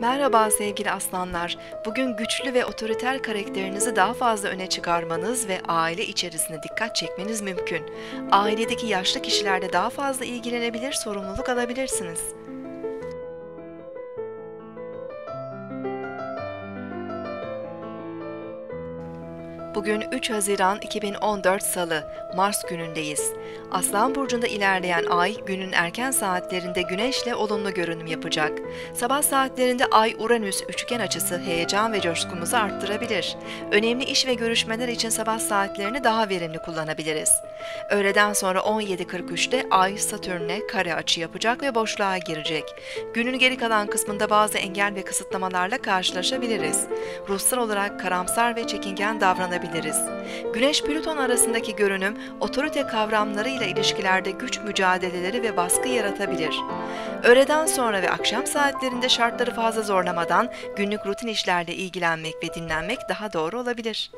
Merhaba sevgili aslanlar. Bugün güçlü ve otoriter karakterinizi daha fazla öne çıkarmanız ve aile içerisinde dikkat çekmeniz mümkün. Ailedeki yaşlı kişilerle daha fazla ilgilenebilir, sorumluluk alabilirsiniz. Bugün 3 Haziran 2014 Salı, Mars günündeyiz. Aslan burcunda ilerleyen ay günün erken saatlerinde Güneş'le olumlu görünüm yapacak. Sabah saatlerinde Ay-Uranüs üçgen açısı heyecan ve coşkumuzu arttırabilir. Önemli iş ve görüşmeler için sabah saatlerini daha verimli kullanabiliriz. Öğleden sonra 17.43'te Ay Satürn'e kare açı yapacak ve boşluğa girecek. Günün geri kalan kısmında bazı engel ve kısıtlamalarla karşılaşabiliriz. Ruhsal olarak karamsar ve çekingen davranabiliriz. Güneş-Plüton arasındaki görünüm otorite kavramlarıyla ilişkilerde güç mücadeleleri ve baskı yaratabilir. Öğleden sonra ve akşam saatlerinde şartları fazla zorlamadan günlük rutin işlerle ilgilenmek ve dinlenmek daha doğru olabilir.